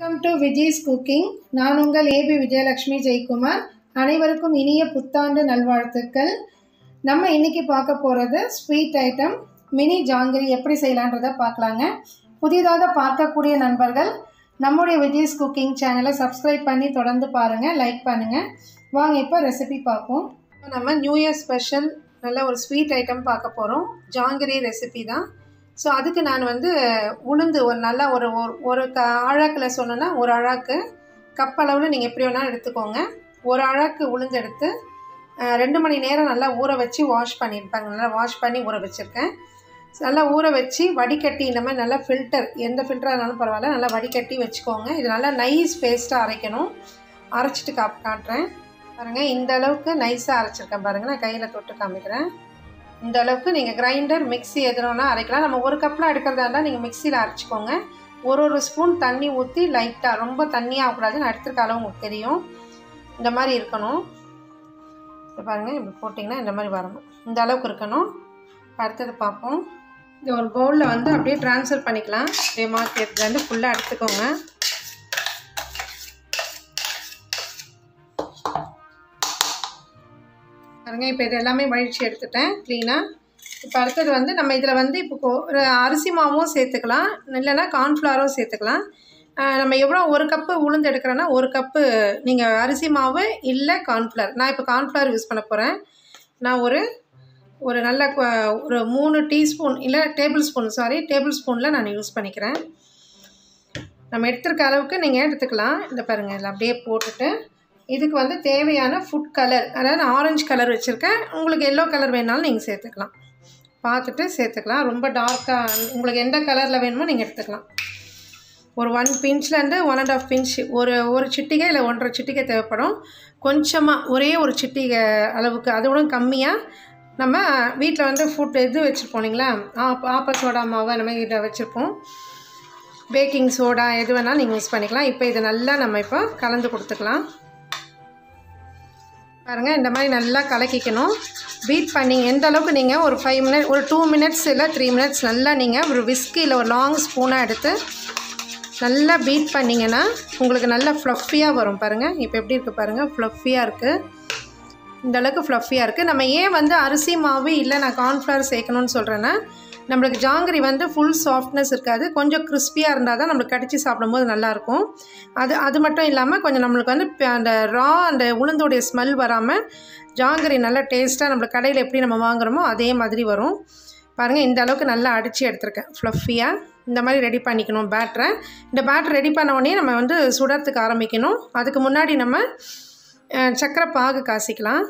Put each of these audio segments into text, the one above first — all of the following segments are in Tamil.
வெல்கம் டு விஜய்ஸ் குக்கிங் நான் உங்கள் ஏபி விஜயலட்சுமி ஜெயக்குமார். அனைவருக்கும் இனிய புத்தாண்டு நல்வாழ்த்துக்கள். நம்ம இன்னைக்கு பார்க்க போகிறது ஸ்வீட் ஐட்டம் மினி ஜாங்கிரி எப்படி செய்யலான்றதை பார்க்கலாங்க. புதிதாக பார்க்கக்கூடிய நண்பர்கள் நம்முடைய விஜய்ஸ் குக்கிங் சேனலை சப்ஸ்கிரைப் பண்ணி தொடர்ந்து பாருங்கள் லைக் பண்ணுங்கள் வாங்க இப்போ ரெசிபி பார்ப்போம். நம்ம நியூ இயர் ஸ்பெஷல் நல்ல ஒரு ஸ்வீட் ஐட்டம் பார்க்க போகிறோம் ஜாங்கிரி ரெசிபி தான். ஸோ அதுக்கு நான் வந்து உளுந்து ஒரு நல்லா ஒரு ஒரு- ஒரு க அழாக்கில் சொன்னேன்னா ஒரு அழாக்கு கப் அளவில் நீங்கள் எப்படி வேணாலும் எடுத்துக்கோங்க. ஒரு அழாக்கு உளுந்து எடுத்து ரெண்டு மணி நேரம் நல்லா ஊற வச்சு வாஷ் பண்ணியிருப்பாங்க நல்லா வாஷ் பண்ணி ஊற வச்சுருக்கேன். நல்லா ஊற வச்சு வடிகட்டி இந்த மாதிரி நல்லா ஃபில்டர் எந்த ஃபில்டராக இருந்தாலும் பரவாயில்ல நல்லா வடிகட்டி வச்சுக்கோங்க. இது நல்லா நைஸ் பேஸ்ட்டாக அரைக்கணும். அரைச்சிட்டு கா காட்டுறேன். பாருங்கள் இந்த அளவுக்கு நைஸாக அரைச்சிருக்கேன் பாருங்கள் நான் கையில் தொட்டு காமிக்கிறேன். இந்த அளவுக்கு நீங்கள் கிரைண்டர் மிக்ஸி எதுனா அரைக்கலாம். நம்ம ஒரு கப்பில் எடுக்கிறதா இருந்தால் நீங்கள் மிக்சியில் அரைச்சிக்கோங்க. ஒரு ஒரு ஸ்பூன் தண்ணி ஊற்றி லைட்டாக ரொம்ப தண்ணியாக ஆகக்கூடாது நான் எடுத்துருக்க அளவு உங்களுக்கு தெரியும். இந்த மாதிரி இருக்கணும். இப்போ பாருங்கள் இப்படி போட்டிங்கன்னா இந்த மாதிரி வரணும். இந்த அளவுக்கு இருக்கணும். அடுத்தது பார்ப்போம். இந்த ஒரு பவுலில் வந்து அப்படியே ட்ரான்ஸ்ஃபர் பண்ணிக்கலாம். அப்படியே மாற்றி எடுத்துலேருந்து ஃபுல்லாக எடுத்துக்கோங்க. பாருங்க இப்போ இது எல்லாமே வழிச்சு எடுத்துட்டேன் க்ளீனாக இப்போ அடுத்தது வந்து நம்ம இதில் வந்து இப்போ ஒரு அரிசி மாவும் சேர்த்துக்கலாம். இல்லைன்னா கார்ன்ஃப்ளவரும் சேர்த்துக்கலாம். நம்ம எவ்வளோ ஒரு கப்பு உளுந்து எடுக்கிறோன்னா ஒரு கப்பு நீங்கள் அரிசி மாவு இல்லை கார்ன்ஃப்ளவர் நான் இப்போ கார்ன்ஃப்ளவர் யூஸ் பண்ண போகிறேன் நான் ஒரு ஒரு நல்ல ஒரு மூணு டீஸ்பூன் இல்லை டேபிள் ஸ்பூன் சாரி டேபிள் ஸ்பூனில் நான் யூஸ் பண்ணிக்கிறேன். நம்ம எடுத்துருக்க அளவுக்கு நீங்கள் எடுத்துக்கலாம். இந்த பாருங்கள் இதில் அப்படியே போட்டுட்டு இதுக்கு வந்து தேவையான ஃபுட் கலர் அதாவது ஆரஞ்சு கலர் வச்சுருக்கேன். உங்களுக்கு எல்லோ கலர் வேணாலும் நீங்கள் சேர்த்துக்கலாம். பார்த்துட்டு சேர்த்துக்கலாம். ரொம்ப டார்க்காக உங்களுக்கு எந்த கலரில் வேணுமோ நீங்கள் எடுத்துக்கலாம். ஒரு ஒன் பிஞ்ச்லேருந்து ஒன் அண்ட் ஆஃப் பிஞ்ச் ஒரு ஒரு சிட்டிகை இல்லை ஒன்றரை சிட்டிகை தேவைப்படும். கொஞ்சமாக ஒரே ஒரு சிட்டிகை அளவுக்கு அதோட கம்மியாக நம்ம வீட்டில் வந்து ஃபுட் இது வச்சுருப்போம் இல்லைங்களா? ஆப் ஆப்ப சோடா மாவு நம்ம இதை வச்சுருப்போம். பேக்கிங் சோடா எது வேணாலும் நீங்கள் யூஸ் பண்ணிக்கலாம். இப்போ இதை நல்லா நம்ம இப்போ கலந்து கொடுத்துக்கலாம். பாருங்கள் இந்த மாதிரி நல்லா கலக்கிக்கணும். பீட் பண்ணிங்க எந்த அளவுக்கு நீங்கள் ஒரு ஃபைவ் மினிட் ஒரு டூ மினிட்ஸ் இல்லை த்ரீ மினிட்ஸ் நல்லா நீங்கள் ஒரு விஸ்கி இல்லை ஒரு லாங் ஸ்பூனாக எடுத்து நல்லா பீட் பண்ணிங்கன்னா உங்களுக்கு நல்லா ஃப்ளஃபியாக வரும் பாருங்கள் இப்போ எப்படி இருக்குது பாருங்கள் ஃப்ளஃபியாக இருக்குது இந்தளவுக்கு ஃப்ளஃபியாக இருக்குது நம்ம ஏன் வந்து அரிசி மாவு இல்லை நான் கார்ன்ஃப்ளவர் சேர்க்கணும்னு சொல்கிறேன்னா நம்மளுக்கு ஜாங்கிரி வந்து ஃபுல் சாஃப்ட்னஸ் இருக்காது. கொஞ்சம் கிறிஸ்பியாக இருந்தால் தான் நம்மளுக்கு கடிச்சு சாப்பிடும்போது நல்லாயிருக்கும். அது அது மட்டும் இல்லாமல் கொஞ்சம் நம்மளுக்கு வந்து அந்த ரா அந்த உளுந்தோடைய ஸ்மெல் வராமல் ஜாங்கிரி நல்லா டேஸ்ட்டாக நம்மளுக்கு கடையில் எப்படி நம்ம வாங்குறோமோ அதே மாதிரி வரும். பாருங்கள் இந்த அளவுக்கு நல்லா அடித்து எடுத்திருக்கேன். ஃப்ளஃபியாக இந்த மாதிரி ரெடி பண்ணிக்கணும் பேட்டரை இந்த பேட்டர் ரெடி பண்ண உடனே நம்ம வந்து சுடறதுக்கு ஆரம்பிக்கணும். அதுக்கு முன்னாடி நம்ம சக்கரை பாகு காசிக்கலாம்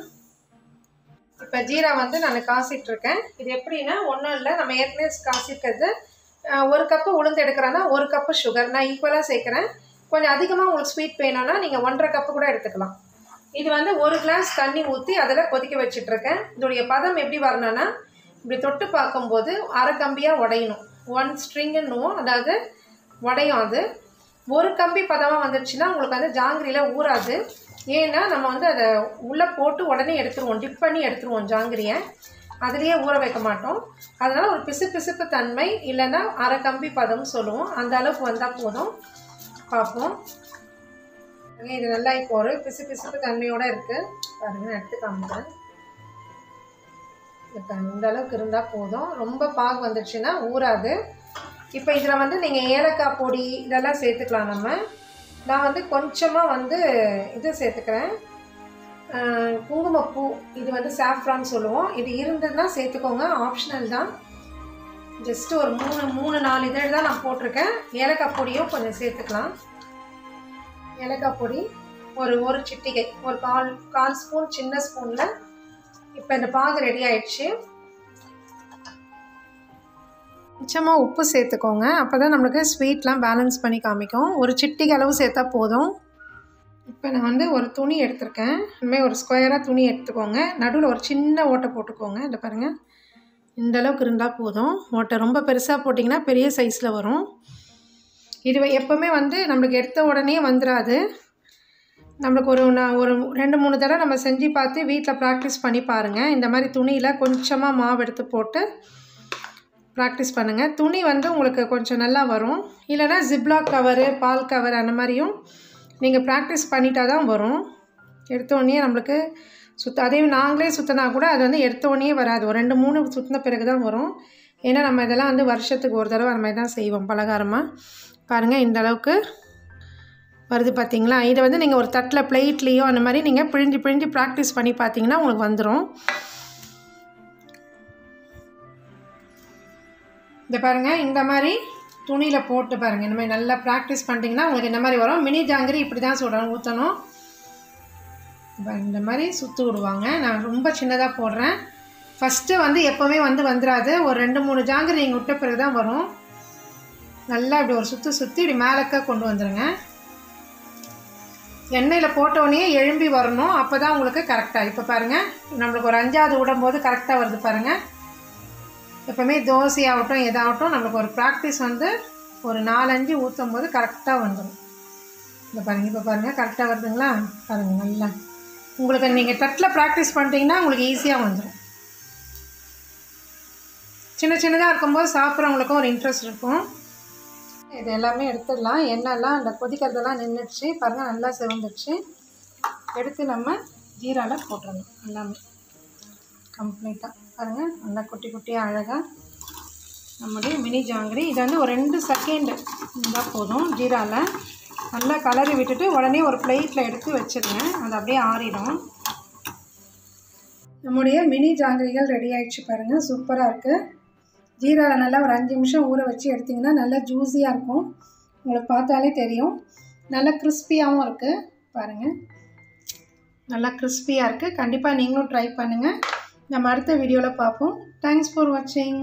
இப்போ ஜீரா வந்து நான் காசிட்ருக்கேன். இது எப்படின்னா ஒன்றும் இல்லை நம்ம ஏற்கனவே காசிருக்கிறது ஒரு கப்பு உளுந்து எடுக்கிறேன்னா ஒரு கப்பு சுகர் நான் ஈக்குவலாக சேர்க்குறேன். கொஞ்சம் அதிகமாக உங்களுக்கு ஸ்வீட் வேணும்னா நீங்கள் ஒன்றரை கப்பு கூட எடுத்துக்கலாம். இது வந்து ஒரு கிளாஸ் தண்ணி ஊற்றி அதில் கொதிக்க வச்சிட்ருக்கேன். இதோடைய பதம் எப்படி வரணும்னா இப்படி தொட்டு பார்க்கும்போது அரை கம்பியாக உடையணும். ஒன் ஸ்ட்ரிங்குன்னுவோம் அதாவது உடையும் அது. ஒரு கம்பி பதமாக வந்துருச்சுன்னா உங்களுக்கு வந்து ஜாங்கிரியில் ஊறாது. ஏன்னா நம்ம வந்து அதை உள்ளே போட்டு உடனே எடுத்துருவோம். டிப் பண்ணி எடுத்துருவோம் ஜாங்கிரியை. அதுலேயே ஊற வைக்க மாட்டோம். அதனால் ஒரு பிசு பிசுப்பு தன்மை இல்லைன்னா அரை கம்பி பதம்னு சொல்லுவோம். அந்த அளவுக்கு வந்தால் போதும். பார்ப்போம். இது நல்லா இப்போ ஒரு பிசு பிசுப்பு தன்மையோடு இருக்குது பாருங்க எடுத்து காமிக்கிறேன். இப்போ இந்த அளவுக்கு இருந்தால் போதும். ரொம்ப பாகு வந்துடுச்சுன்னா ஊறாது. இப்போ இதில் வந்து நீங்கள் ஏலக்காய் பொடி இதெல்லாம் சேர்த்துக்கலாம் நம்ம. நான் வந்து கொஞ்சமாக வந்து இது சேர்த்துக்கிறேன். குங்குமப்பூ இது வந்து சாஃப்ரான் சொல்லுவோம். இது இருந்ததுன்னா சேர்த்துக்கோங்க ஆப்ஷனல் தான். ஜஸ்ட்டு ஒரு மூணு மூணு நாலு இதழ் தான் நான் போட்டிருக்கேன். ஏலக்காய் பொடியும் கொஞ்சம் சேர்த்துக்கலாம். ஏலக்காய் பொடி ஒரு ஒரு சிட்டிகை ஒரு கால் கால் ஸ்பூன் சின்ன ஸ்பூனில். இப்போ இந்த பாகு ரெடி ஆயிடுச்சு. கொஞ்சமாக உப்பு சேர்த்துக்கோங்க. அப்போ தான் நம்மளுக்கு ஸ்வீட்லாம் பேலன்ஸ் பண்ணி காமிக்கும். ஒரு சிட்டிக்கு அளவு சேர்த்தா போதும். இப்போ நான் வந்து ஒரு துணி எடுத்திருக்கேன். இனிமேல் ஒரு ஸ்கொயராக துணி எடுத்துக்கோங்க. நடுவில் ஒரு சின்ன ஓட்டை போட்டுக்கோங்க. இந்த பாருங்கள் இந்த அளவுக்கு இருந்தால் போதும். ஓட்டை ரொம்ப பெருசாக போட்டிங்கன்னா பெரிய சைஸில் வரும். இது எப்போவுமே வந்து நம்மளுக்கு எடுத்த உடனே வந்துடாது நம்மளுக்கு ஒரு நான் ஒரு ரெண்டு மூணு தடவை நம்ம செஞ்சு பார்த்து வீட்டில் ப்ராக்டிஸ் பண்ணி பாருங்கள் இந்த மாதிரி துணியில் கொஞ்சமாக மாவு எடுத்து போட்டு ப்ராக்டிஸ் பண்ணுங்கள் துணி வந்து உங்களுக்கு கொஞ்சம் நல்லா வரும். இல்லைனா ஜிப்லாக் கவரு பால் கவர் அந்த மாதிரியும் நீங்கள் ப்ராக்டிஸ் பண்ணிட்டா தான் வரும். எடுத்தோடனே நம்மளுக்கு சுத்த அதே நாங்களே சுற்றினா கூட அது வந்து எடுத்தோடனே வராது. ஒரு ரெண்டு மூணு சுற்றின பிறகு தான் வரும். ஏன்னா நம்ம இதெல்லாம் வந்து வருஷத்துக்கு ஒரு தடவை அந்த மாதிரி தான் செய்வோம் பலகாரமாக பாருங்கள் இந்த அளவுக்கு வருது பார்த்தீங்களா இதை வந்து நீங்கள் ஒரு தட்டில் பிளேட்லேயோ அந்த மாதிரி நீங்கள் பிழிஞ்சு பிழிஞ்சு ப்ராக்டிஸ் பண்ணி பார்த்தீங்கன்னா உங்களுக்கு வந்துடும் இந்த பாருங்கள் இந்த மாதிரி துணியில் போட்டு பாருங்கள் இந்த மாதிரி நல்லா ப்ராக்டிஸ் பண்ணிட்டீங்கன்னா உங்களுக்கு இந்த மாதிரி வரும். மினி ஜாங்கிரி இப்படி தான் சுடணும் ஊற்றணும் இந்த மாதிரி சுற்று விடுவாங்க. நான் ரொம்ப சின்னதாக போடுறேன். ஃபஸ்ட்டு வந்து எப்போவுமே வந்து வந்துடாது ஒரு ரெண்டு மூணு ஜாங்கிரி நீங்கள் விட்ட பிறகு தான் வரும். நல்லா இப்படி ஒரு சுற்றி சுற்றி இப்படி மேலக்க கொண்டு வந்துடுங்க எண்ணெயில் போட்டோடனே எழும்பி வரணும். அப்போ தான் உங்களுக்கு கரெக்டாக இப்போ பாருங்கள் நம்மளுக்கு ஒரு அஞ்சாவது விடும்போது கரெக்டாக வருது பாருங்கள் எப்போவுமே தோசை ஆகட்டும் எதாகட்டும் நம்மளுக்கு ஒரு ப்ராக்டிஸ் வந்து ஒரு நாலஞ்சு ஊற்றும் போது கரெக்டாக வந்துடும் இந்த பாருங்கள் இப்போ பாருங்கள் கரெக்டாக வருதுங்களா? பாருங்கள் நல்லா. உங்களுக்கு நீங்கள் தட்டில் ப்ராக்டிஸ் பண்ணிட்டீங்கன்னா உங்களுக்கு ஈஸியாக வந்துடும் சின்ன சின்னதாக இருக்கும்போது சாப்பிட்றவங்களுக்கும் ஒரு இன்ட்ரெஸ்ட் இருக்கும். இது எல்லாமே எடுத்துடலாம். எண்ணெய்லாம் அந்த கொதிக்கிறதெல்லாம் நின்றுடுச்சு பாருங்கள் நல்லா சிவந்துடுச்சு. எடுத்து நம்ம ஜீராவில் போட்டுடணும். எல்லாமே. கம்ப்ளீட்டாக பாருங்கள் நல்லா குட்டி குட்டியாக அழகாக நம்முடைய மினி ஜாங்கிரி. இது வந்து ஒரு ரெண்டு செகண்டு இருந்தால் போதும் ஜீராவில் நல்லா கலரி விட்டுட்டு உடனே ஒரு பிளேட்டில் எடுத்து வச்சுருங்க. அது அப்படியே ஆறிடும். நம்முடைய மினி ஜாங்கிரிகள் ரெடி ஆகிடுச்சு பாருங்கள் சூப்பராக இருக்குது ஜீராவில் நல்லா ஒரு அஞ்சு நிமிஷம் ஊற வச்சு எடுத்திங்கன்னா நல்லா ஜூஸியாக இருக்கும். உங்களுக்கு பார்த்தாலே தெரியும். நல்லா கிறிஸ்பியாகவும் இருக்குது பாருங்கள் நல்லா கிறிஸ்பியாக இருக்குது கண்டிப்பாக நீங்களும் ட்ரை பண்ணுங்கள் நம்ம அடுத்த வீடியோவில் பார்ப்போம். தேங்க்ஸ் ஃபார் வாட்சிங்